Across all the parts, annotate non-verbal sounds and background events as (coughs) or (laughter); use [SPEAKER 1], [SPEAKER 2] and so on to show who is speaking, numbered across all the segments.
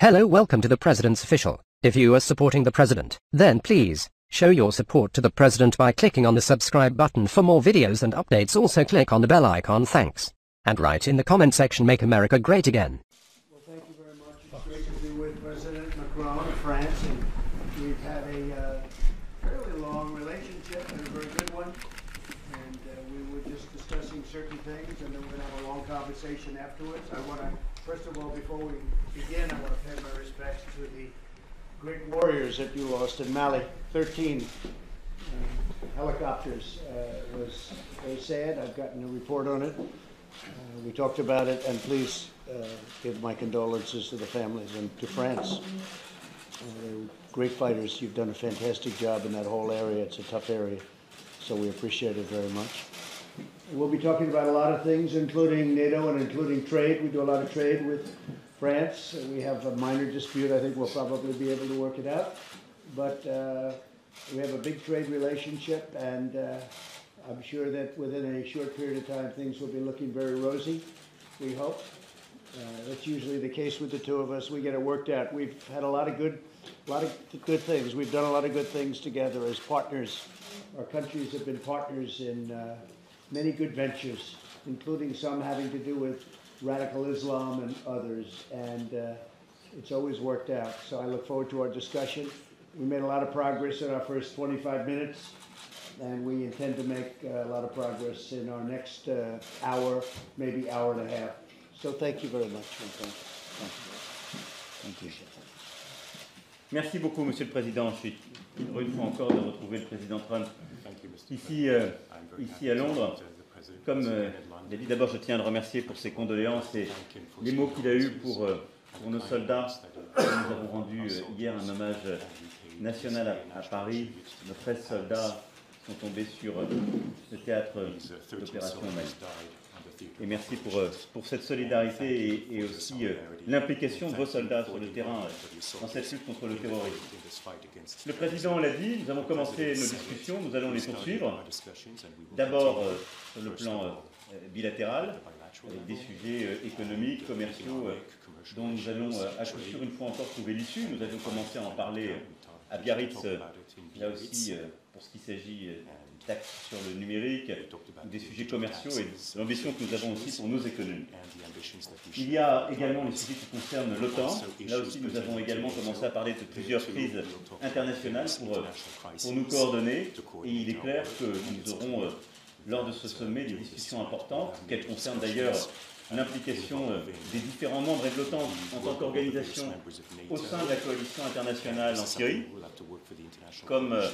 [SPEAKER 1] Hello, welcome to the President's Official. If you are supporting the President, then please show your support to the President by clicking on the subscribe button for more videos and updates. Also click on the bell icon. Thanks. And write in the comment section, make America great again.
[SPEAKER 2] Well, thank you very much. It's great to be with President Macron of France, and we've had a uh, fairly long relationship and a very good one. And uh, we were just discussing certain things, and then we're going to have a long conversation afterwards. I want to, first of all, before we begin, I want to pay my respects to the great warriors that you lost in Mali. 13 uh, helicopters uh, was very sad. I've gotten a report on it. Uh, We talked about it, and please uh, give my condolences to the families and to France. Uh, Great fighters, you've done a fantastic job in that whole area, it's a tough area, so we appreciate it very much. We'll be talking about a lot of things, including NATO and including trade. We do a lot of trade with France. We have a minor dispute, I think we'll probably be able to work it out. But uh, we have a big trade relationship, and uh, I'm sure that within a short period of time, things will be looking very rosy, we hope. Uh, That's usually the case with the two of us. We get it worked out. We've had a lot of good, a lot of good things. We've done a lot of good things together as partners. Our countries have been partners in uh, many good ventures, including some having to do with radical Islam and others. And uh, it's always worked out. So I look forward to our discussion. We made a lot of progress in our first 25 minutes, and we intend to make uh, a lot of progress in our next uh, hour, maybe hour and a half. So thank you very much. my friend. Thank you. Thank you.
[SPEAKER 3] Merci beaucoup, Monsieur le Président. Je suis heureux une fois encore de retrouver le Président Trump ici, euh, ici à Londres. Comme euh, d'abord, je tiens à le remercier pour ses condoléances et les mots qu'il a eus pour, euh, nos soldats. Nous avons rendu euh, hier un hommage euh, national à, Paris. Nos 13 soldats sont tombés sur euh, le théâtre d'opération Mali. Et merci pour, euh, cette solidarité et, aussi euh, l'implication de vos soldats sur le terrain euh, dans cette lutte contre le terrorisme. Le président l'a dit, nous avons commencé nos discussions, nous allons les poursuivre. D'abord euh, sur le plan euh, bilatéral, avec des sujets euh, économiques, commerciaux, euh, dont nous allons euh, à coup sûr une fois encore trouver l'issue. Nous avions commencé à en parler euh, à Biarritz, euh, là aussi, euh, pour ce qui s'agit euh, du taxe sur le numérique, des sujets commerciaux et de l'ambition que nous avons aussi pour nos économies. Il y a également les sujets qui concernent l'OTAN. Là aussi, nous avons également commencé à parler de plusieurs crises internationales pour, euh, pour nous coordonner. Et il est clair que nous aurons, euh, lors de ce sommet, des discussions importantes, qu'elles concernent d'ailleurs l'implication euh, des différents membres et de l'OTAN en tant qu'organisation au sein de la coalition internationale en Syrie, comme euh,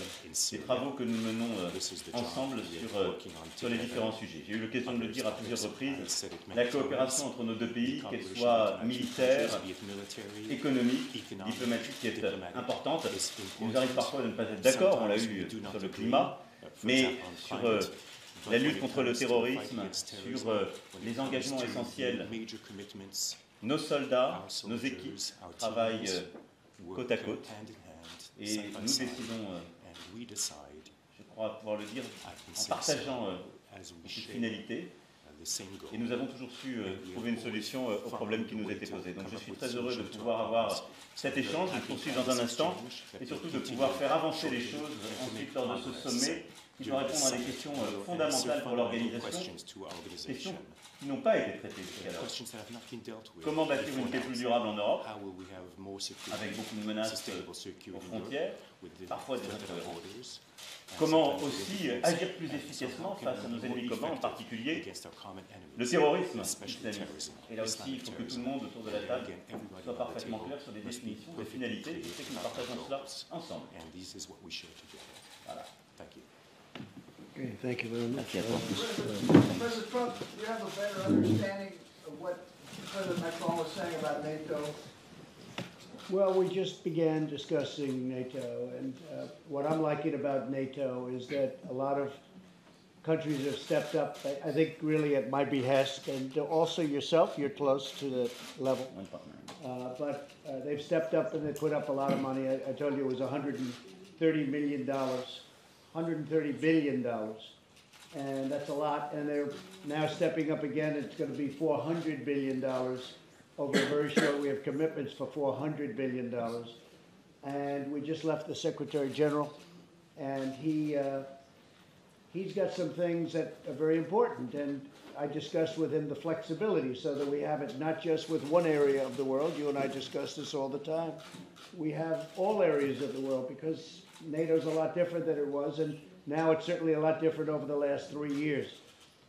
[SPEAKER 3] les travaux que nous menons euh, ensemble sur, les différents sujets. J'ai eu l'occasion de le dire à plusieurs reprises, la coopération entre nos deux pays, qu'elle soit militaire, économique, diplomatique, est importante. Il nous arrive parfois de ne pas être d'accord, on l'a eu sur le climat, mais sur la lutte contre le terrorisme, sur euh, les engagements essentiels, nos soldats, nos équipes travaillent euh, côte à côte. et nous décidons, euh, je crois pouvoir le dire, en partageant cette finalité. Et nous avons toujours su euh, trouver une solution euh, aux problèmes qui nous étaient posés. Donc je suis très heureux de pouvoir avoir cet échange, de le poursuivre dans un instant, et surtout de pouvoir faire avancer les choses ensuite lors de ce sommet. Qui doit répondre à des questions euh, fondamentales pour l'organisation, questions qui n'ont pas été traitées jusqu'alors. Comment bâtir une paix plus durable en Europe, avec beaucoup de menaces aux frontières, parfois des intolérances Comment aussi agir plus efficacement face à nos ennemis communs, en particulier le terrorisme. Et là aussi, il faut que tout le monde autour de la table soit parfaitement clair sur des définitions, des finalités. Je sais que nous partageons cela ensemble. Voilà.
[SPEAKER 2] Okay, thank you very much.
[SPEAKER 4] President Trump, do you have a better understanding of what President Macron was saying about NATO.
[SPEAKER 2] Well, we just began discussing NATO, and uh, what I'm liking about NATO is that a lot of countries have stepped up, I- I think really at my behest, and also yourself, you're close to the level. Uh, But uh, they've stepped up and they put up a lot of money. I I told you it was $130 million, $130 billion. And that's a lot, and they're now stepping up again. It's going to be $400 billion over a very short, we have commitments for $400 billion. And we just left the Secretary General, and he, uh, he's got some things that are very important. And I discussed with him the flexibility so that we have it not just with one area of the world. You and I discuss this all the time. We have all areas of the world because NATO's a lot different than it was, and now it's certainly a lot different over the last three years.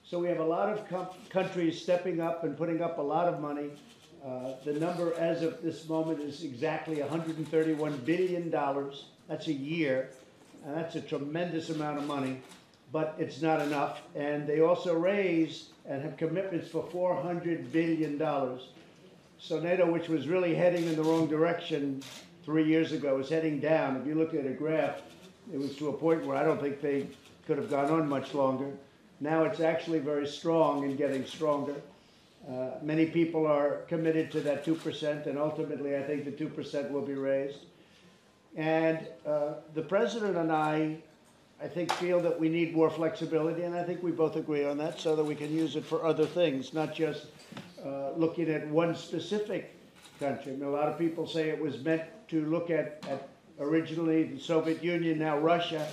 [SPEAKER 2] So we have a lot of com- countries stepping up and putting up a lot of money. Uh, the number as of this moment is exactly $131 billion. That's a year, and that's a tremendous amount of money, but it's not enough. And they also raise and have commitments for $400 billion. So NATO, which was really heading in the wrong direction three years ago, is heading down. If you look at a graph, it was to a point where I don't think they could have gone on much longer. Now it's actually very strong and getting stronger. Uh, many people are committed to that 2%, and ultimately I think the 2% will be raised. And uh, the president and I, I think, feel that we need more flexibility, and I think we both agree on that so that we can use it for other things, not just uh, looking at one specific country. I mean, a lot of people say it was meant to look at, at originally the Soviet Union, now Russia,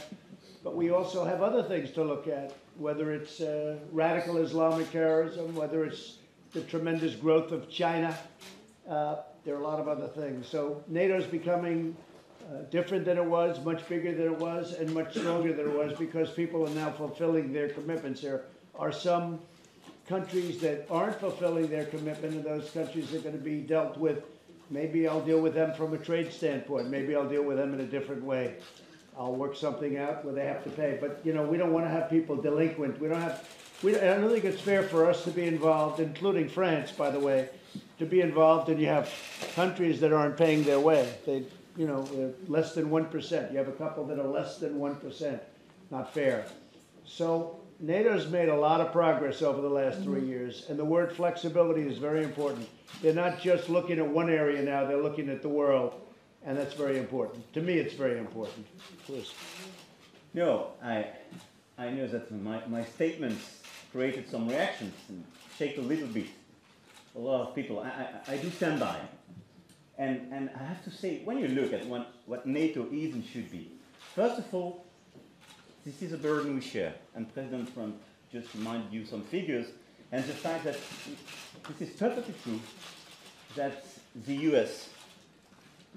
[SPEAKER 2] but we also have other things to look at, whether it's uh, radical Islamic terrorism, whether it's the tremendous growth of China. Uh, there are a lot of other things. So NATO is becoming uh, different than it was, much bigger than it was, and much stronger than it was because people are now fulfilling their commitments. There are some countries that aren't fulfilling their commitment, and those countries are going to be dealt with. Maybe I'll deal with them from a trade standpoint. Maybe I'll deal with them in a different way. I'll work something out where they have to pay. But you know, we don't want to have people delinquent. We don't have. We, I don't think it's fair for us to be involved, including France, by the way, to be involved, and you have countries that aren't paying their way. They, you know, less than one percent. You have a couple that are less than one percent. Not fair. So NATO's made a lot of progress over the last three mm-hmm. years, and the word flexibility is very important. They're not just looking at one area now, they're looking at the world, and that's very important. To me, it's very important. Please.
[SPEAKER 3] No, I, I know that my, my statements created some reactions and shake a little bit. A lot of people. I, I, I do stand by. And, and I have to say, when you look at what, what NATO is and should be, first of all, this is a burden we share. And President Trump just reminded you some figures, and the fact that this is perfectly true that the US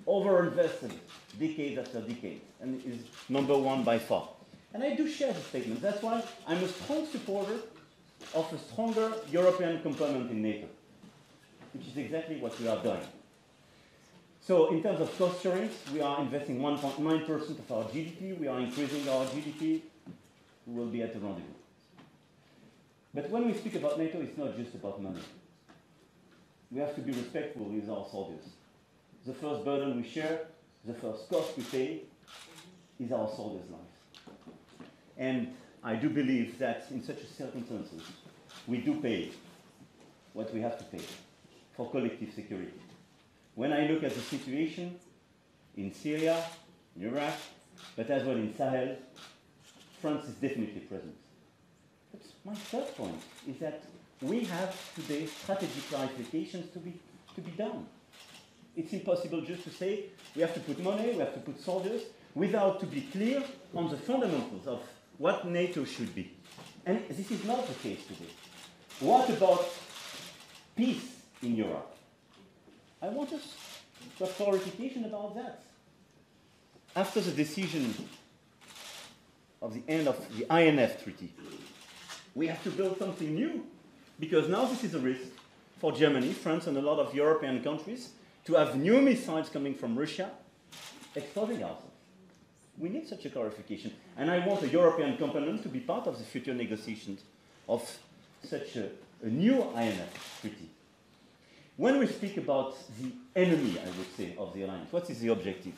[SPEAKER 3] overinvested decade after decade and is number one by far. And I do share the statement. That's why I'm a strong supporter of a stronger European component in NATO, which is exactly what we are doing. So in terms of cost sharing, we are investing 1.9% of our GDP. We are increasing our GDP. We will be at the rendezvous. But when we speak about NATO, it's not just about money. We have to be respectful with our soldiers. The first burden we share, the first cost we pay, is our soldiers' lives. And I do believe that in such circumstances, we do pay what we have to pay for collective security. When I look at the situation in Syria, in Iraq, but as well in Sahel, France is definitely present. But my third point is that we have today strategic clarifications to be, to be done. It's impossible just to say we have to put money, we have to put soldiers, without to be clear on the fundamentals of what NATO should be. And this is not the case today. What about peace in Europe? I want us to have clarification about that. After the decision of the end of the INF Treaty, we have to build something new because now this is a risk for Germany, France, and a lot of European countries to have new missiles coming from Russia exploding ourselves. We need such a clarification. And I want a European component to be part of the future negotiations of such a, a new INF treaty. When we speak about the enemy, I would say, of the alliance, what is the objective?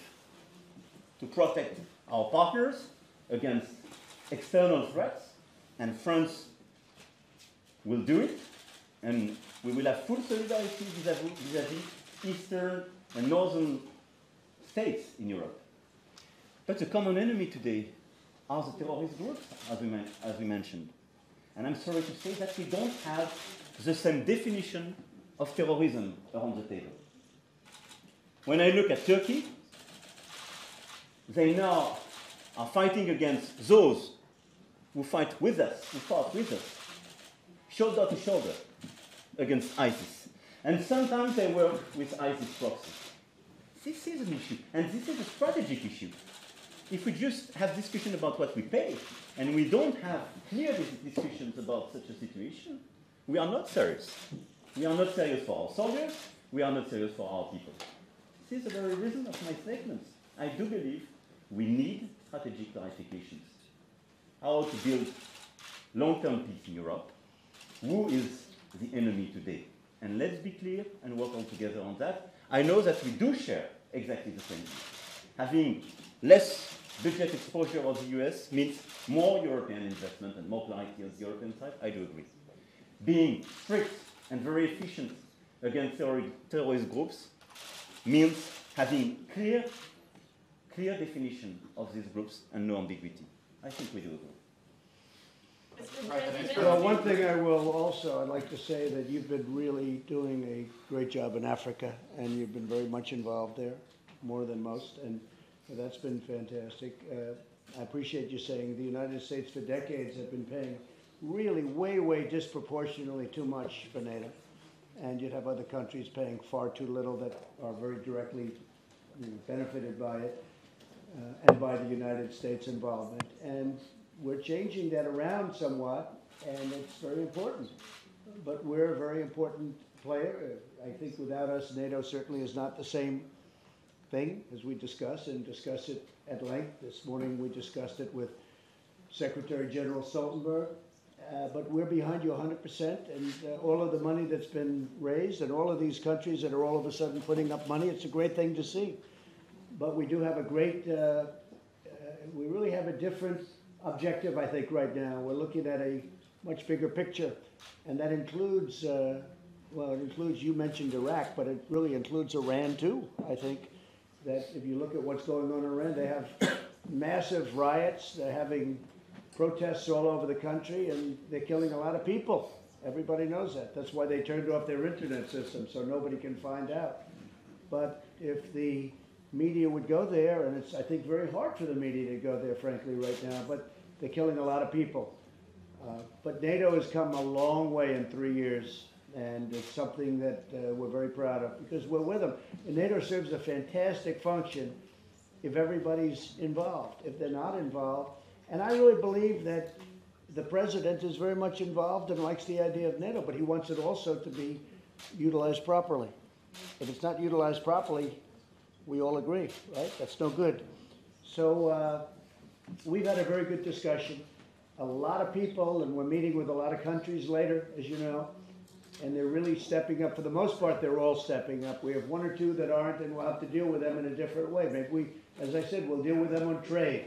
[SPEAKER 3] To protect our partners against external threats, and France will do it, and we will have full solidarity vis-à-vis eastern and northern states in Europe. But the common enemy today are the terrorist groups, as we, as we mentioned. And I'm sorry to say that we don't have the same definition of terrorism around the table. When I look at Turkey, they now are fighting against those who fight with us, who fought with us, shoulder to shoulder against ISIS. And sometimes they work with ISIS proxies. This is an issue, and this is a strategic issue. If we just have discussion about what we pay, and we don't have clear discussions about such a situation, we are not serious. We are not serious for our soldiers, we are not serious for our people. This is the very reason of my statements. I do believe we need strategic clarifications. How to build long-term peace in Europe, who is the enemy today? And let's be clear and work all together on that. I know that we do share exactly the same. Having less budget exposure of the US means more European investment and more clarity on the European side. I do agree. Being strict and very efficient against terrorist groups means having clear, clear definition of these groups and no ambiguity. I think we do agree.
[SPEAKER 2] Well, one thing I will also, I'd like to say that you've been really doing a great job in Africa, and you've been very much involved there, more than most, and that's been fantastic. Uh, I appreciate you saying the United States for decades have been paying really way, way disproportionately too much for NATO, and you'd have other countries paying far too little that are very directly you know, benefited by it, uh, and by the United States involvement. And we're changing that around somewhat, and it's very important. But we're a very important player. I think without us, NATO certainly is not the same thing as we discuss and discuss it at length. This morning we discussed it with Secretary General Stoltenberg. Uh, but we're behind you 100%, and uh, all of the money that's been raised, and all of these countries that are all of a sudden putting up money, it's a great thing to see. But we do have a great, uh, uh we really have a different objective, I think, right now. We're looking at a much bigger picture, and that includes, uh, well, it includes, you mentioned Iraq, but it really includes Iran too. I think that if you look at what's going on in Iran, they have (coughs) massive riots, they're having protests all over the country, and they're killing a lot of people. Everybody knows that. That's why they turned off their internet system, so nobody can find out. But if the media would go there, and it's, I think, very hard for the media to go there, frankly, right now, but they're killing a lot of people. Uh, but NATO has come a long way in three years, and it's something that uh, we're very proud of because we're with them. And NATO serves a fantastic function if everybody's involved. If they're not involved, and I really believe that the president is very much involved and likes the idea of NATO, but he wants it also to be utilized properly. If it's not utilized properly, we all agree, right? That's no good. So uh, we've had a very good discussion. A lot of people, and we're meeting with a lot of countries later, as you know, and they're really stepping up. For the most part, they're all stepping up. We have one or two that aren't, and we'll have to deal with them in a different way. Maybe we, as I said, we'll deal with them on trade.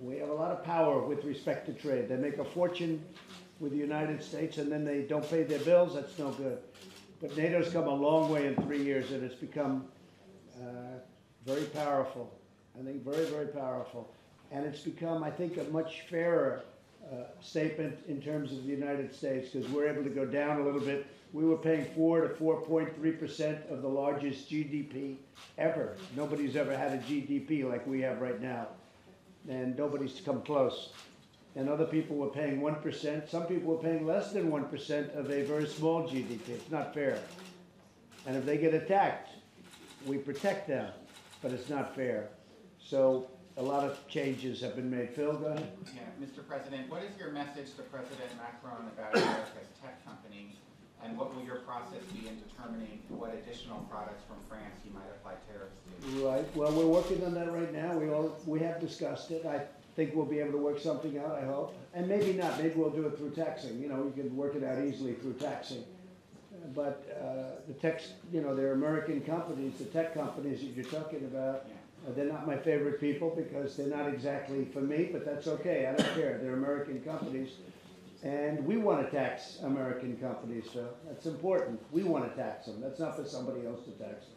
[SPEAKER 2] We have a lot of power with respect to trade. They make a fortune with the United States, and then they don't pay their bills. That's no good. But NATO's come a long way in three years, and it's become uh, very powerful. I think very, very powerful. And it's become, I think, a much fairer uh, statement in terms of the United States because we're able to go down a little bit. We were paying 4 to 4.3 percent of the largest GDP ever. Nobody's ever had a GDP like we have right now. And nobody's come close. And other people were paying 1%. Some people were paying less than 1% of a very small GDP. It's not fair. And if they get attacked, we protect them, but it's not fair. So a lot of changes have been made. Phil, go ahead.
[SPEAKER 5] Yeah, Mr. President, what is your message to President Macron about America's tech companies? And what will your process be in determining what additional products from France you might apply tariffs to?
[SPEAKER 2] Right. Well, we're working on that right now. We all we have discussed it. I think we'll be able to work something out. I hope, and maybe not. Maybe we'll do it through taxing. You know, you can work it out easily through taxing but uh, the tech, you know, they're American companies, the tech companies that you're talking about, uh, they're not my favorite people because they're not exactly for me, but that's okay. I don't care. They're American companies. And we want to tax American companies, so that's important. We want to tax them. That's not for somebody else to tax them.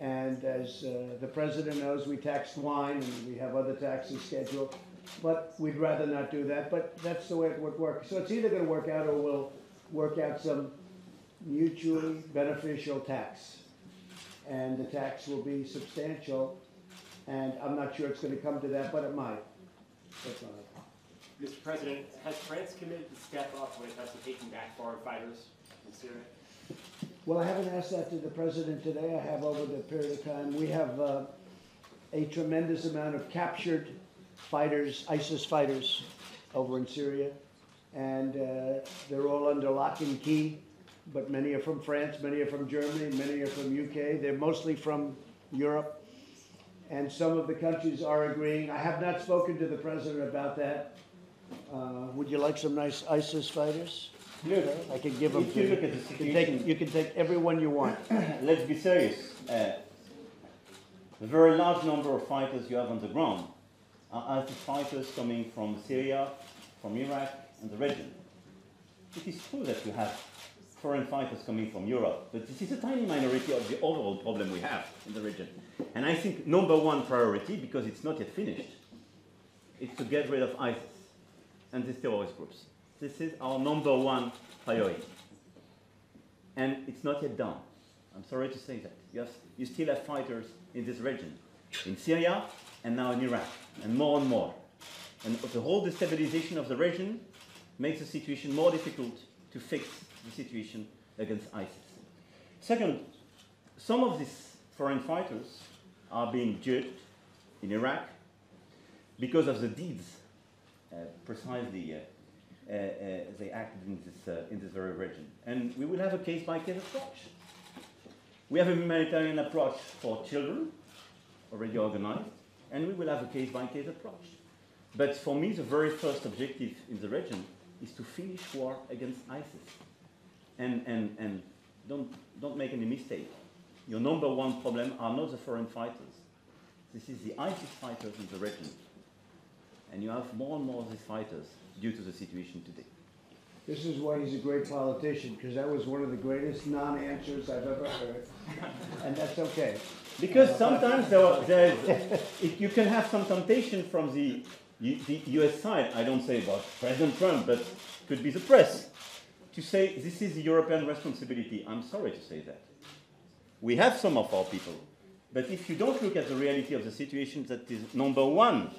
[SPEAKER 2] And as uh, the president knows, we taxed wine and we have other taxes scheduled, but we'd rather not do that. But that's the way it would work. So it's either going to work out or we'll work out some mutually beneficial tax. And the tax will be substantial, and I'm not sure it's gonna come to that, but it might. That's all.
[SPEAKER 6] Mr. President, has France committed to step up when it comes to taking back foreign fighters in Syria?
[SPEAKER 2] Well, I haven't asked that to the president today. I have over the period of time. We have uh, a tremendous amount of captured fighters, ISIS fighters, over in Syria, and uh, they're all under lock and key. But many are from France, many are from Germany, many are from UK. They're mostly from Europe, and some of the countries are agreeing. I have not spoken to the president about that. Uh, would you like some nice ISIS fighters?
[SPEAKER 3] Look,
[SPEAKER 2] I can give them
[SPEAKER 3] if
[SPEAKER 2] to
[SPEAKER 3] you
[SPEAKER 2] you.
[SPEAKER 3] look at the
[SPEAKER 2] You can take, you can take every one you want. (clears throat)
[SPEAKER 3] let's be serious. Uh, the very large number of fighters you have on the ground are ISIS fighters coming from Syria, from Iraq, and the region. It is true that you have foreign fighters coming from Europe, but this is a tiny minority of the overall problem we have in the region. And I think number one priority, because it's not yet finished, is to get rid of ISIS and these terrorist groups. This is our number one priority. And it's not yet done. I'm sorry to say that. You, have, you still have fighters in this region, in Syria and now in Iraq, and more and more. And the whole destabilization of the region makes the situation more difficult to fix the situation against ISIS. Second, some of these foreign fighters are being judged in Iraq because of the deeds precisely uh, uh, uh, they acted in this, uh, in this very region. And we will have a case by case approach. We have a humanitarian approach for children, already organized, and we will have a case by case approach. But for me, the very first objective in the region is to finish war against ISIS. And, and, and don't, don't make any mistake. Your number one problem are not the foreign fighters. This is the ISIS fighters in the region. And you have more and more of these fighters due to the situation today.
[SPEAKER 2] This is why he's a great politician, because that was one of the greatest non-answers I've ever heard. And that's okay.
[SPEAKER 3] Because sometimes there, are- there is, it, you can have some temptation from the, the US side, I don't say about President Trump, but could be the press, to say this is European responsibility. I'm sorry to say that. We have some of our people, but if you don't look at the reality of the situation, that is number one,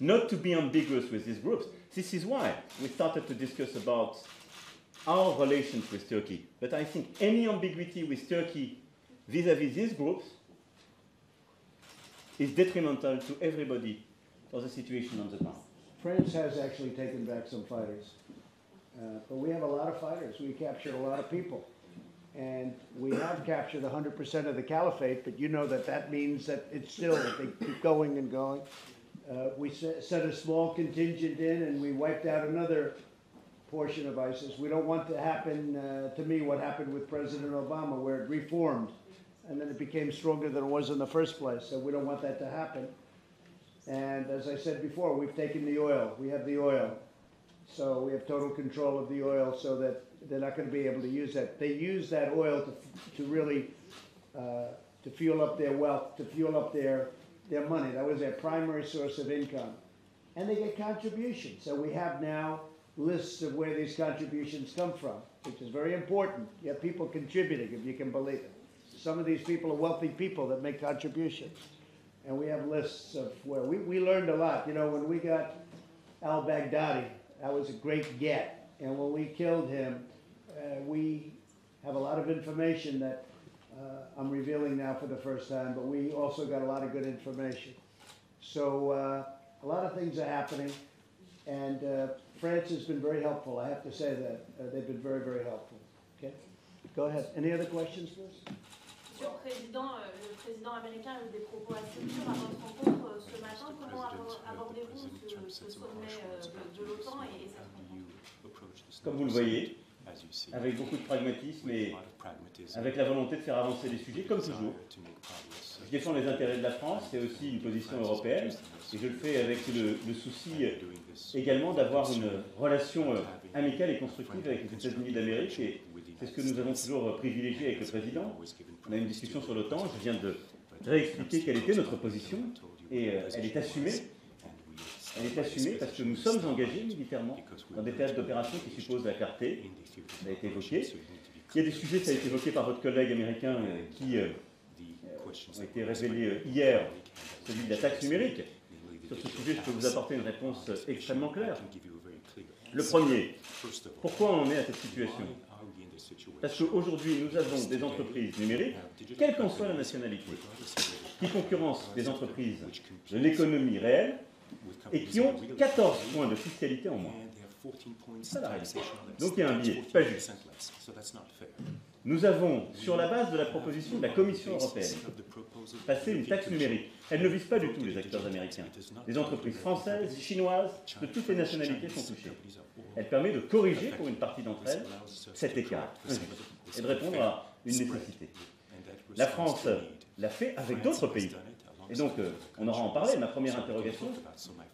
[SPEAKER 3] not to be ambiguous with these groups. This is why we started to discuss about our relations with Turkey. But I think any ambiguity with Turkey vis-à-vis these groups is detrimental to everybody for the situation on the ground.
[SPEAKER 2] France has actually taken back some fighters. Uh, But we have a lot of fighters. We captured a lot of people. And we have captured hundred percent of the caliphate, but you know that that means that it's still, they keep going and going. Uh, We set, a small contingent in and we wiped out another portion of ISIS. We don't want to happen, uh, to me, what happened with President Obama, where it reformed and then it became stronger than it was in the first place. So we don't want that to happen. And as I said before, we've taken the oil. We have the oil. So we have total control of the oil so that they're not going to be able to use that. They use that oil to, to really, uh, to fuel up their wealth, to fuel up their, their money. That was their primary source of income. And they get contributions. So we have now lists of where these contributions come from, which is very important. You have people contributing, if you can believe it. Some of these people are wealthy people that make contributions. And we have lists of where, we, we learned a lot. You know, when we got al-Baghdadi, that was a great get. And when we killed him, uh, we have a lot of information that uh, I'm revealing now for the first time, but we also got a lot of good information. So uh, a lot of things are happening, and uh, France has been very helpful. I have to say that uh, they've been very, very helpful. Okay, go ahead. Any other questions, please?
[SPEAKER 7] Monsieur le Président, euh, le président américain a eu des propos assez durs à votre rencontre euh, ce matin. Comment abordez-vous ce, ce sommet euh, de, de l'OTAN et, et cette rencontre
[SPEAKER 3] Comme vous le voyez, avec beaucoup de pragmatisme et avec la volonté de faire avancer les sujets, comme toujours. Je défends les intérêts de la France, c'est aussi une position européenne, et je le fais avec le, le souci euh, également d'avoir une relation euh, amicale et constructive avec les États-Unis d'Amérique, et c'est ce que nous avons toujours euh, privilégié avec le président. On a une discussion sur l'OTAN, je viens de réexpliquer quelle était notre position, et elle est assumée. Elle est assumée parce que nous sommes engagés militairement dans des théâtres d'opération qui supposent la clarté. Ça a été évoqué. Il y a des sujets, ça a été évoqué par votre collègue américain, euh, qui euh, ont été révélés euh, hier, celui de la taxe numérique. Sur ce sujet, je peux vous apporter une réponse euh, extrêmement claire. Le premier, pourquoi on en est à cette situation? Parce qu'aujourd'hui, nous avons des entreprises numériques, quelle qu'en soit la nationalité, qui concurrencent des entreprises de l'économie réelle et qui ont 14 points de fiscalité en moins. Donc il y a un biais, pas juste. Nous avons, sur la base de la proposition de la Commission européenne, passé une taxe numérique. Elle ne vise pas du tout les acteurs américains. Les entreprises françaises, chinoises, de toutes les nationalités sont touchées. Elle permet de corriger pour une partie d'entre elles cet écart et de répondre à une nécessité. La France l'a fait avec d'autres pays. Et donc, euh, on aura en parlé. Ma première interrogation,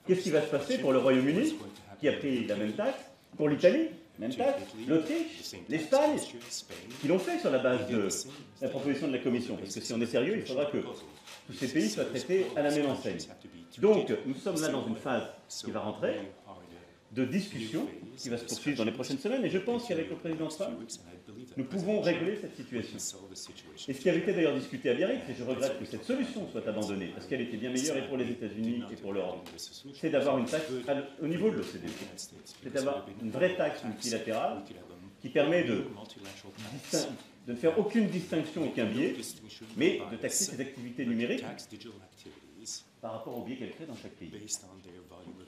[SPEAKER 3] qu'est-ce qui va se passer pour le Royaume-Uni, qui a pris la même taxe, pour l'Italie, même taxe, l'Autriche, l'Espagne, qui l'ont fait sur la base de la proposition de la Commission? Parce que si on est sérieux, il faudra que tous ces pays soient traités à la même enseigne. Donc, nous sommes là dans une phase qui va rentrer, de discussion, qui va se poursuivre dans les prochaines semaines, et je pense qu'avec le président Trump, nous pouvons régler cette situation. Et ce qui avait été d'ailleurs discuté à Biarritz, et je regrette que cette solution soit abandonnée, parce qu'elle était bien meilleure et pour les États-Unis et pour l'Europe, c'est d'avoir une taxe au niveau de l'OCDE. C'est d'avoir une vraie taxe multilatérale qui permet de, de ne faire aucune distinction, aucun biais, mais de taxer ces activités numériques par rapport au biais qu'elles créent dans chaque pays.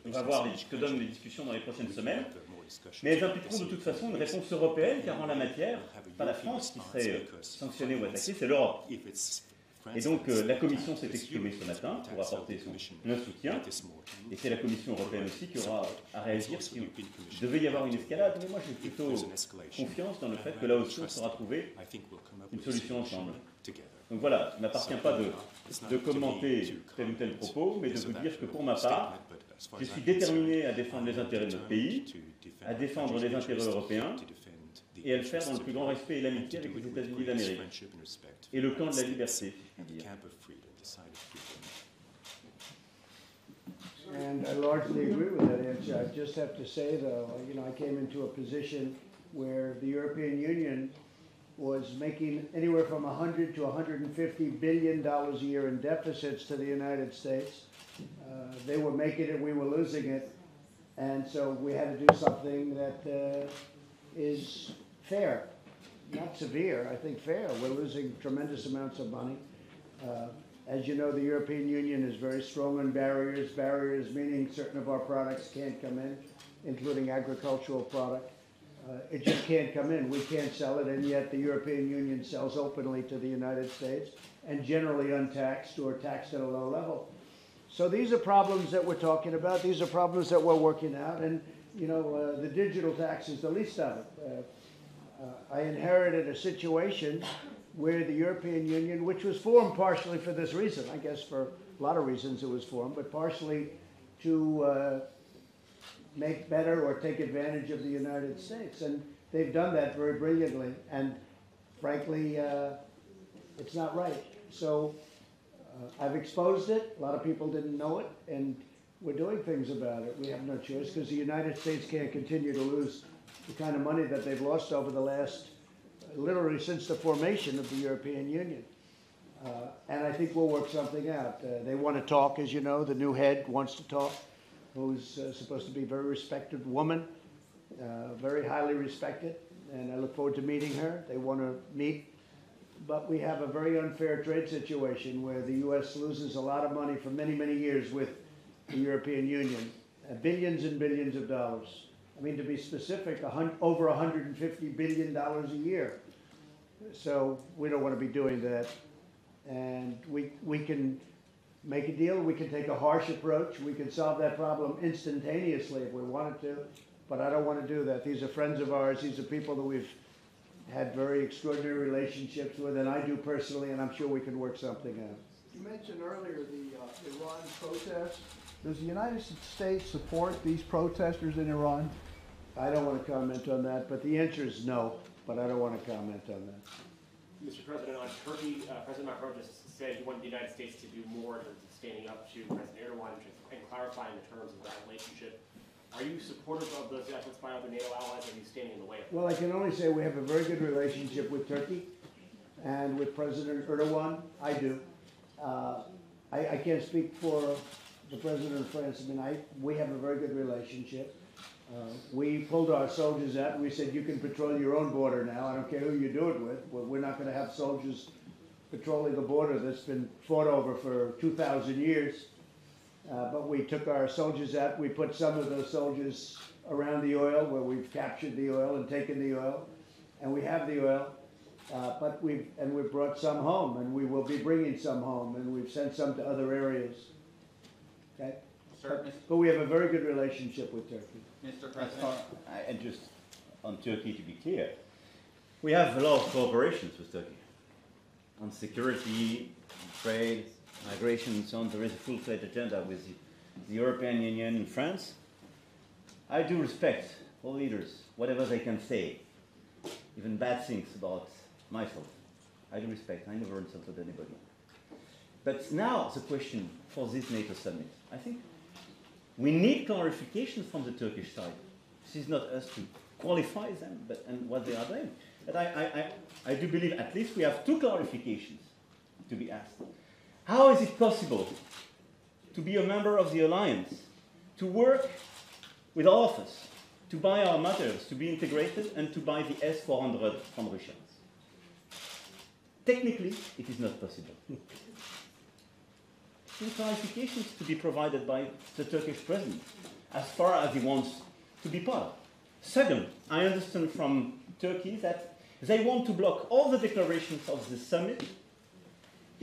[SPEAKER 3] On va voir, les, je te donne les discussions dans les prochaines semaines, mais elles impliqueront de toute façon une réponse européenne, car en la matière, pas la France qui serait euh, sanctionnée ou attaquée, c'est l'Europe. Et donc euh, la Commission s'est exprimée ce matin pour apporter son soutien, et c'est la Commission européenne aussi qui aura à réagir s'il devait y avoir une escalade, mais moi j'ai plutôt confiance dans le fait que là aussi on saura trouver une solution ensemble. Donc voilà, il ne m'appartient pas de, de commenter tel ou tel propos, mais de vous dire que pour ma part, je suis déterminé à défendre les intérêts de notre pays, à défendre les intérêts européens et à le faire dans le plus grand respect et l'amitié avec les États-Unis d'Amérique et le camp de la liberté.
[SPEAKER 2] And I largely agree with that answer. I just have to say, though, you know, I came into a position where the European Union was making anywhere from 100 to 150 billion dollars a year in deficits to the United States. Uh, they were making it, we were losing it, and so we had to do something that uh, is fair, not severe. I think fair. We're losing tremendous amounts of money. Uh, As you know, the European Union is very strong on barriers, barriers meaning certain of our products can't come in, including agricultural product. Uh, It just can't come in, we can't sell it, and yet the European Union sells openly to the United States and generally untaxed or taxed at a low level. So these are problems that we're talking about, these are problems that we're working out, and, you know, uh, the digital tax is the least of it. Uh, uh, I inherited a situation where the European Union, which was formed partially for this reason, I guess for a lot of reasons it was formed, but partially to uh, make better or take advantage of the United States. And they've done that very brilliantly. And frankly, uh, it's not right. So I've exposed it. A lot of people didn't know it. And we're doing things about it. We have no choice because the United States can't continue to lose the kind of money that they've lost over the last, literally since the formation of the European Union. Uh, and I think we'll work something out. Uh, they want to talk, as you know. The new head wants to talk, who's uh, supposed to be a very respected woman, uh, very highly respected. And I look forward to meeting her. They want to meet. But we have a very unfair trade situation where the U.S. loses a lot of money for many, many years with the European Union, uh, billions and billions of dollars. I mean, to be specific, a hun- over 150 billion dollars a year. So we don't want to be doing that. And we, we can make a deal, we can take a harsh approach, we can solve that problem instantaneously if we wanted to, but I don't want to do that. These are friends of ours, these are people that we've had very extraordinary relationships with, and I do personally, and I'm sure we can work something out.
[SPEAKER 4] You mentioned earlier the uh, Iran protests. Does the United States support these protesters in Iran?
[SPEAKER 2] I don't want to comment on that, but the answer is no, but I don't want to comment on that.
[SPEAKER 6] Mr. President, on Turkey, uh, President Macron just said he wanted the United States to do more in terms of standing up to President Erdogan and clarifying the terms of that relationship. Are you supportive of those efforts by other NATO allies, or are you standing in the way of them?
[SPEAKER 2] Well, I can only say we have a very good relationship with Turkey and with President Erdogan. I do. Uh, I, I can't speak for the President of France. I mean, I, we have a very good relationship. Uh, we pulled our soldiers out and we said, you can patrol your own border now. I don't care who you do it with. We're, not going to have soldiers patrolling a border that's been fought over for 2,000 years. Uh, but we took our soldiers out. We put some of those soldiers around the oil where we've captured the oil and taken the oil. And we have the oil. Uh, but we've, and we've brought some home and we will be bringing some home and we've sent some to other areas. Okay?
[SPEAKER 5] Sir,
[SPEAKER 2] But, but we have a very good relationship with Turkey.
[SPEAKER 5] Mr. President.
[SPEAKER 3] I- and just on Turkey to be clear, we have a lot of cooperations with Turkey on security, trade, migration, and so on. There is a full-fledged agenda with the, European Union and France. I do respect all leaders, whatever they can say, even bad things about myself. I do respect. I never insulted anybody. But now the question for this NATO summit, I think we need clarification from the Turkish side. This is not us to qualify them but, and what they are doing. But I, I, I, I do believe at least we have two clarifications to be asked. How is it possible to be a member of the alliance, to work with all of us, to buy our materials, to be integrated, and to buy the S-400 from Russia? Technically, it is not possible. (laughs) Some clarifications to be provided by the Turkish president as far as he wants to be part. Second, I understand from Turkey that they want to block all the declarations of the summit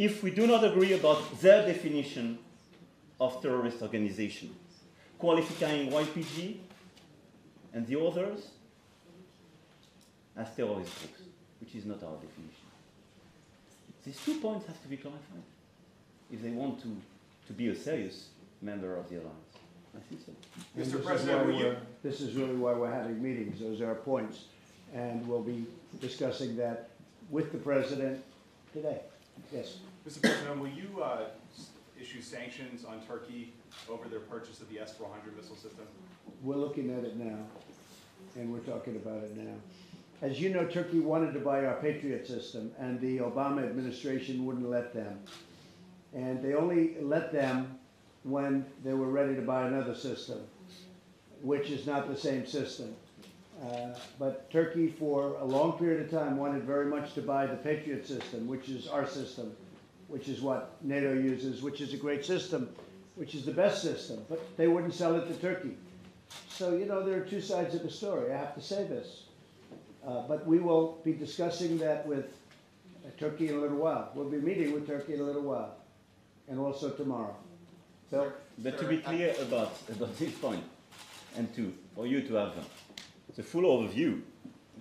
[SPEAKER 3] if we do not agree about their definition of terrorist organization, qualifying YPG and the others as terrorist groups, which is not our definition. These two points have to be clarified if they want to, to be a serious member of the alliance. I think so.
[SPEAKER 2] And
[SPEAKER 8] Mr.
[SPEAKER 2] this
[SPEAKER 8] President,
[SPEAKER 2] why
[SPEAKER 8] you-
[SPEAKER 2] This is really why we're having meetings, those are our points. And we'll be discussing that with the president today. Yes.
[SPEAKER 8] Mr. President, will you uh, issue sanctions on Turkey over their purchase of the S-400 missile system?
[SPEAKER 2] We're looking at it now, and we're talking about it now. As you know, Turkey wanted to buy our Patriot system, and the Obama administration wouldn't let them. And they only let them when they were ready to buy another system, which is not the same system. Uh, But Turkey, for a long period of time, wanted very much to buy the Patriot system, which is our system, which is what NATO uses, which is a great system, which is the best system, but they wouldn't sell it to Turkey. So, you know, there are two sides of the story. I have to say this. Uh, but we will be discussing that with uh, Turkey in a little while. We'll be meeting with Turkey in a little while, and also tomorrow. Bill?
[SPEAKER 3] But to be clear about, about this point, and to, for you to have the full overview,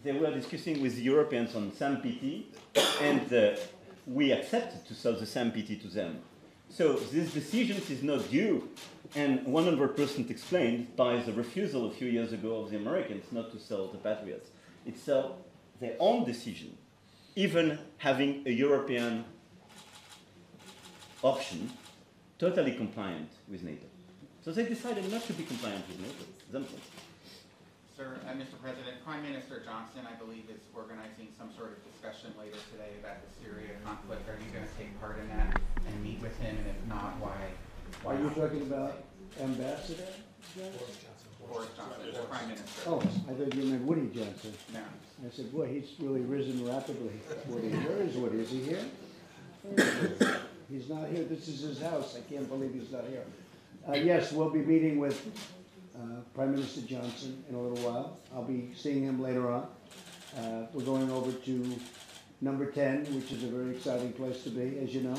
[SPEAKER 3] they were discussing with the Europeans on SAMPT, and uh, we accepted to sell the SAMPT to them. So this decision is not due, and 100% explained by the refusal a few years ago of the Americans not to sell the Patriots. It's their own decision, even having a European option totally compliant with NATO. So they decided not to be compliant with NATO themselves.
[SPEAKER 5] Sir, uh, Mr. President, Prime Minister Johnson, I believe, is organizing some sort of discussion later today about the Syria conflict. Are you going to take part in that and meet with him? And if not, why? why
[SPEAKER 2] Are you
[SPEAKER 5] not?
[SPEAKER 2] talking about Ambassador?
[SPEAKER 5] Boris Johnson, the Prime Minister.
[SPEAKER 2] Oh, I thought you meant Woody Johnson.
[SPEAKER 5] No.
[SPEAKER 2] I said, boy, he's really risen rapidly. Woody, where is Woody? Is he here? Where is he? He's not here. This is his house. I can't believe he's not here. Uh, yes, we'll be meeting with uh, Prime Minister Johnson in a little while. I'll be seeing him later on. Uh, we're going over to number 10, which is a very exciting place to be, as you know.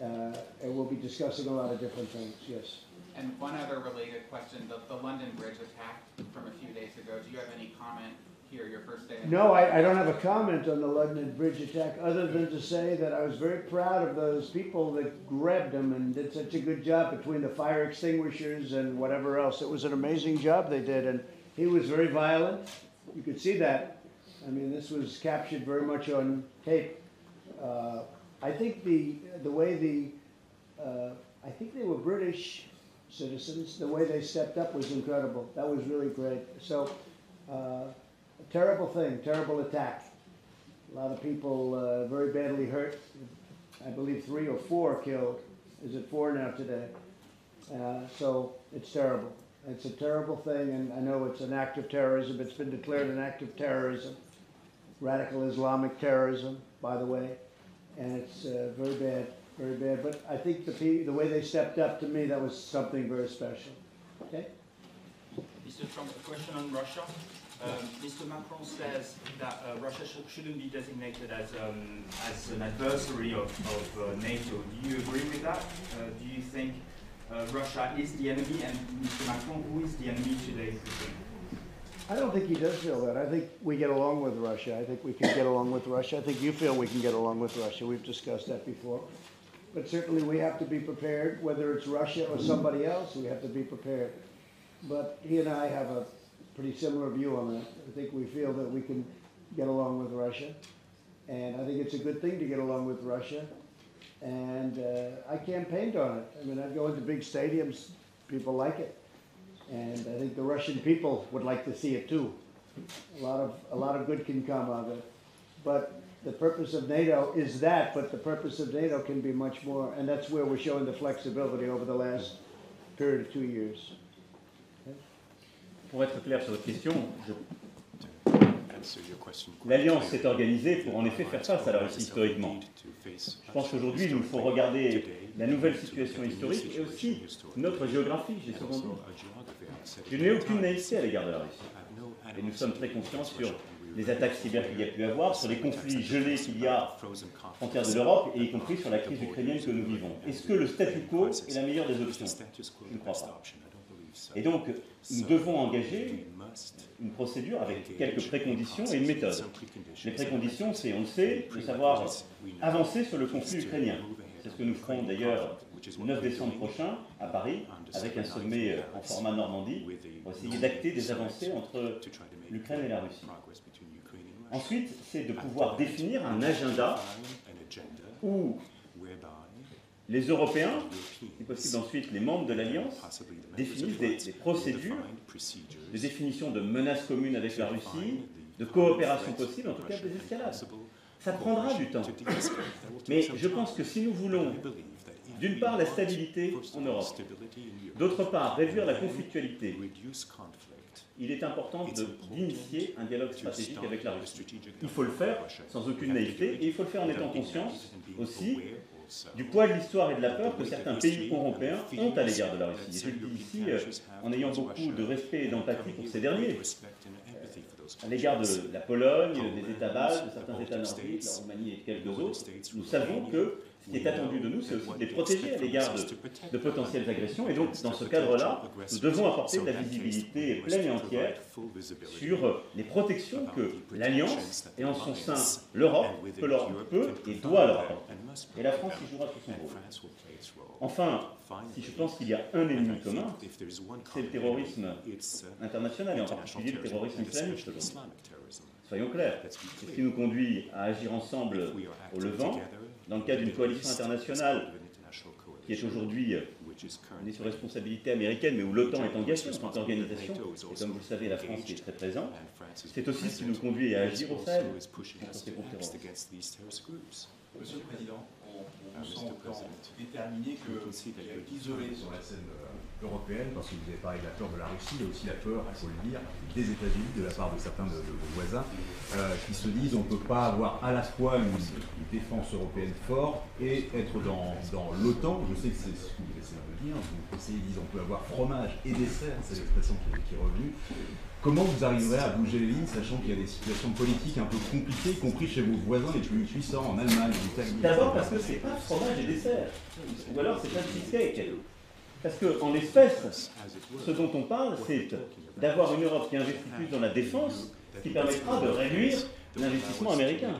[SPEAKER 2] Uh, and we'll be discussing a lot of different things, yes.
[SPEAKER 5] And one other related question, the, the London Bridge attack from a few days ago, do you have any comment here, your first day?
[SPEAKER 2] No, I, I don't have a comment on the London Bridge attack, other than to say that I was very proud of those people that grabbed them and did such a good job between the fire extinguishers and whatever else. It was an amazing job they did, and he was very violent. You could see that. I mean, this was captured very much on tape. Uh, I think the, the way the, uh, I think they were British citizens, the way they stepped up was incredible. That was really great. So, uh, terrible thing, terrible attack. A lot of people uh, very badly hurt. I believe three or four killed. Is it four now today? Uh, so it's terrible. It's a terrible thing, and I know it's an act of terrorism. It's been declared an act of terrorism, radical Islamic terrorism, by the way, and it's uh, very bad, very bad. But I think the the way they stepped up to me, that was something very special. Okay.
[SPEAKER 9] Mr. Trump, a question on Russia. Um, Mr. Macron says that uh, Russia sh- shouldn't be designated as, um, as an adversary of, of uh, NATO. Do you agree with that? Uh, do you think uh, Russia is the enemy? And Mr. Macron, who is the enemy today?
[SPEAKER 2] I don't think he does feel that. I think we get along with Russia. I think we can get along with Russia. I think you feel we can get along with Russia. We've discussed that before. But certainly we have to be prepared, whether it's Russia or somebody else, we have to be prepared. But he and I have a pretty similar view on that. I think we feel that we can get along with Russia. And I think it's a good thing to get along with Russia. And uh, I campaigned on it. I mean, I go into big stadiums, people like it. And I think the Russian people would like to see it too. A lot of, a lot of good can come out of it. But the purpose of NATO is that, but the purpose of NATO can be much more, and that's where we're showing the flexibility over the last period of two years.
[SPEAKER 3] Pour être clair sur votre question, l'Alliance s'est organisée pour en effet faire face à la Russie historiquement. Je pense qu'aujourd'hui, il nous faut regarder la nouvelle situation historique et aussi notre géographie, j'ai dit. Je n'ai aucune naïveté à l'égard de la Russie. Et nous sommes très conscients sur les attaques cyber qu'il y a pu avoir, sur les conflits gelés qu'il y a aux frontières de l'Europe, et y compris sur la crise ukrainienne que nous vivons. Est-ce que le statu quo est la meilleure des options? Je ne crois pas. Et donc, nous devons engager une procédure avec quelques préconditions et une méthode. Les préconditions, c'est, on le sait, de savoir avancer sur le conflit ukrainien. C'est ce que nous ferons d'ailleurs le 9 décembre prochain à Paris, avec un sommet euh, en format Normandie, pour essayer d'acter des avancées entre l'Ukraine et la Russie. Ensuite, c'est de pouvoir définir un agenda où les Européens, si possible ensuite les membres de l'Alliance, définissent des, des procédures de définition de menaces communes avec la Russie, de coopération possible, en tout cas des escalades. Ça prendra du temps. Mais je pense que si nous voulons, d'une part, la stabilité en Europe, d'autre part, réduire la conflictualité, il est important de- d'initier un dialogue stratégique avec la Russie. Il faut le faire sans aucune naïveté et il faut le faire en étant conscience aussi du poids de l'histoire et de la peur que certains pays européens ont à l'égard de la Russie. Et je le dis ici euh, en ayant beaucoup de respect et d'empathie pour ces derniers, à l'égard de la Pologne, des États baltes, de certains États nordiques, la Roumanie et de quelques autres. Nous savons que ce qui est attendu de nous, c'est aussi de les protéger à l'égard de, de potentielles agressions. Et donc, dans ce cadre-là, nous devons apporter de la visibilité pleine et entière sur les protections que l'Alliance et en son sein l'Europe peut, leur- peut et doit leur apporter. Et la France y jouera tout son rôle. Enfin, si je pense qu'il y a un ennemi commun, c'est le terrorisme international et en particulier le terrorisme islamiste. aujourd'hui. Soyons clairs, c'est ce qui nous conduit à agir ensemble au Levant, dans le cadre d'une coalition internationale qui est aujourd'hui euh, est sur responsabilité américaine, mais où l'OTAN est engagée en tant qu'organisation, et comme vous le savez, la France est très présente. C'est aussi ce qui nous conduit à agir au Sahel contre ces groupes terroristes.
[SPEAKER 10] Monsieur le Président, on, on sent déterminé que isolé sur la scène euh, européenne, parce que vous avez parlé de la peur de la Russie, il y a aussi la peur, il faut le dire, des États-Unis, de la part de certains de, vos voisins, euh, qui se disent on ne peut pas avoir à la fois une, une défense européenne forte et être dans, dans l'OTAN. Je sais que c'est ce que vous essayez de dire, vous conseillers disent on peut avoir fromage et dessert, c'est l'expression qui, est- qui est revenue. Comment vous arriverez à bouger les lignes, sachant qu'il y a des situations politiques un peu compliquées, y compris chez vos voisins les plus puissants en Allemagne, en Italie
[SPEAKER 3] D'abord parce que c'est pas fromage et dessert, ou alors c'est un cheesecake. Parce qu'en l'espèce, ce dont on parle, c'est d'avoir une Europe qui investit plus dans la défense, qui permettra de réduire l'investissement américain.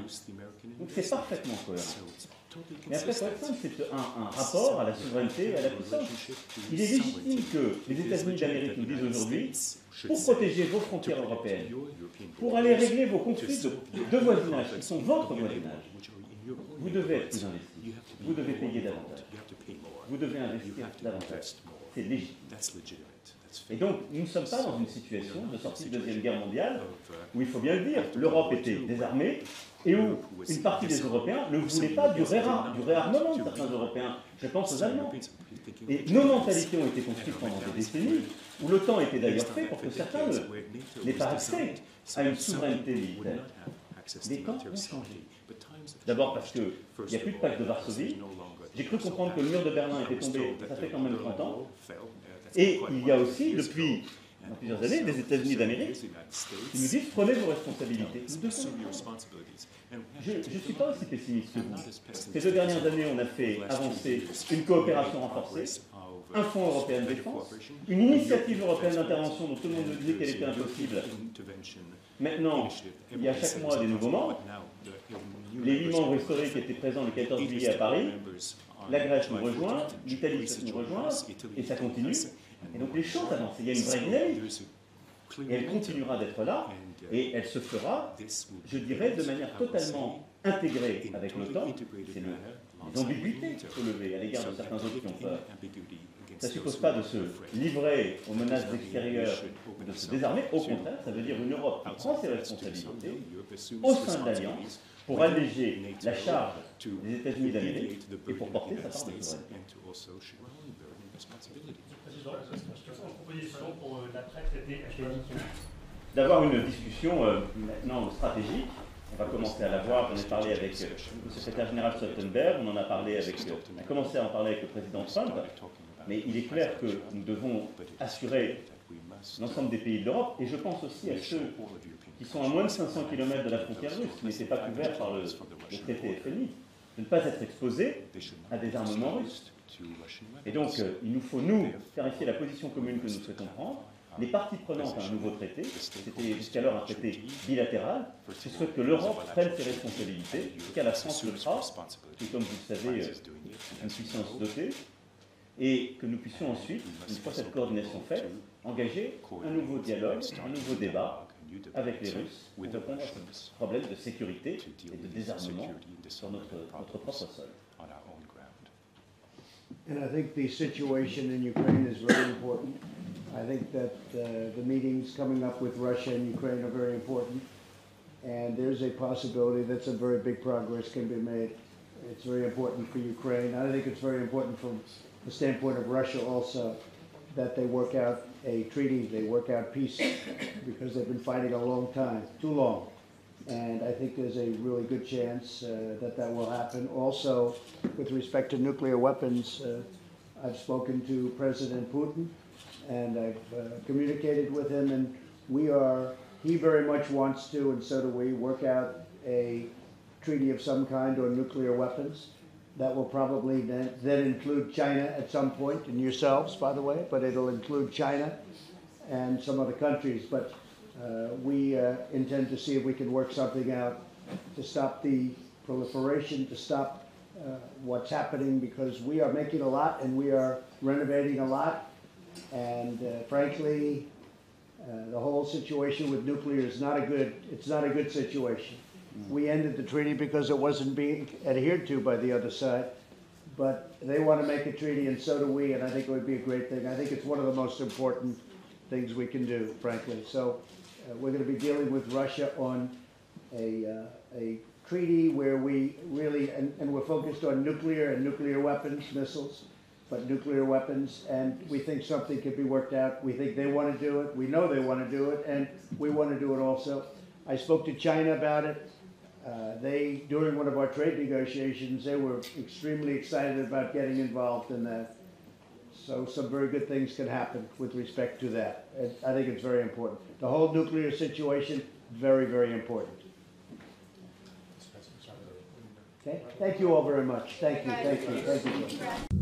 [SPEAKER 3] Donc c'est parfaitement cohérent. Mais après, pour être simple, c'est un, un rapport à la souveraineté et à la puissance. Il est légitime que les États-Unis d'Amérique nous disent aujourd'hui, pour protéger vos frontières européennes, pour aller régler vos conflits de, de voisinage, qui sont votre voisinage, Vous devez être plus investi. Vous devez payer davantage. Vous devez investir davantage. C'est légitime. Et donc, nous ne sommes pas dans une situation de sortie de Deuxième Guerre mondiale où, il faut bien le dire, l'Europe était désarmée et où une partie des Européens ne voulaient pas du, réar- du réarmement de certains Européens. Je pense aux Allemands. Et nos mentalités ont été construites pendant des décennies, où l'OTAN était d'ailleurs fait pour que certains n'aient pas accès à une souveraineté militaire. Les temps ont changé. D'abord parce qu'il n'y a plus de pacte de Varsovie. J'ai cru comprendre que le mur de Berlin était tombé, ça fait quand même 30 ans. Et il y a aussi, depuis plusieurs années, des États-Unis d'Amérique qui nous disent prenez vos responsabilités. Je ne suis pas aussi pessimiste que vous. Ces deux dernières années, on a fait avancer une coopération renforcée, un fonds européen de défense, une initiative européenne d'intervention dont tout le monde nous disait qu'elle était impossible. Maintenant, il y a chaque mois des nouveaux membres. Les huit membres historiques étaient présents le 14 juillet à Paris. La Grèce nous rejoint, l'Italie nous rejoint, et ça continue. Et donc les choses avancent. Il y a une vraie dynamique. Et elle continuera d'être là, et elle se fera, je dirais, de manière totalement intégrée avec l'OTAN. C'est le- les ambiguïtés qu'il faut lever à l'égard de certains autres qui ont peur. Ça ne suppose pas de se livrer aux menaces extérieures, de se désarmer. Au contraire, ça veut dire une Europe qui prend ses responsabilités au sein de l'Alliance pour alléger la charge des États-Unis d'Amérique et pour porter sa part de
[SPEAKER 11] euh,
[SPEAKER 3] d'avoir une discussion euh, maintenant stratégique. On va commencer à l'avoir. J'en ai parlé avec euh, le secrétaire général Stoltenberg, on en a parlé avec, euh, on a commencé à en parler avec le président Trump. Mais il est clair que nous devons assurer l'ensemble des pays de l'Europe, et je pense aussi à ceux qui sont à moins de 500 km de la frontière russe, qui n'étaient pas couverts par le, traité FNI, de ne pas être exposés à des armements russes. Et donc, euh, il nous faut, nous, clarifier la position commune que nous souhaitons prendre. Les parties prenantes à un nouveau traité, c'était jusqu'alors un traité bilatéral, je souhaite que l'Europe prenne ses responsabilités, qu'à la France le fera, qui comme vous le savez, euh, une puissance dotée, et que nous puissions ensuite, une fois cette coordination faite, engager un nouveau dialogue, un nouveau débat avec les Russes pour répondre à ce problème de sécurité et de désarmement sur notre, notre propre sol.
[SPEAKER 2] And I think the situation in Ukraine is very important. I think that uh, the meetings coming up with Russia and Ukraine are very important. And there's a possibility that some very big progress can be made. It's very important for Ukraine. I think it's very important from the standpoint of Russia also that they work out a treaty, they work out peace, (coughs) because they've been fighting a long time, too long. And I think there's a really good chance uh, that that will happen. Also, with respect to nuclear weapons, uh, I've spoken to President Putin, and I've uh, communicated with him, and we are, he very much wants to, and so do we, work out a treaty of some kind on nuclear weapons. That will probably then, then include China at some point, and yourselves, by the way, but it'll include China and some other countries. But uh, we uh, intend to see if we can work something out to stop the proliferation, to stop uh, what's happening, because we are making a lot and we are renovating a lot. And uh, frankly, uh, the whole situation with nuclear is not a good, it's not a good situation. We ended the treaty because it wasn't being adhered to by the other side. But they want to make a treaty, and so do we, and I think it would be a great thing. I think it's one of the most important things we can do, frankly. So uh, we're going to be dealing with Russia on a, uh, a treaty where we really, and, and we're focused on nuclear and nuclear weapons, missiles, but nuclear weapons, and we think something could be worked out. We think they want to do it. We know they want to do it, and we want to do it also. I spoke to China about it. Uh, they, during one of our trade negotiations, they were extremely excited about getting involved in that. So some very good things can happen with respect to that. And I think it's very important. The whole nuclear situation, very, very important. Okay? Thank you all very much. Thank you, thank you, thank you.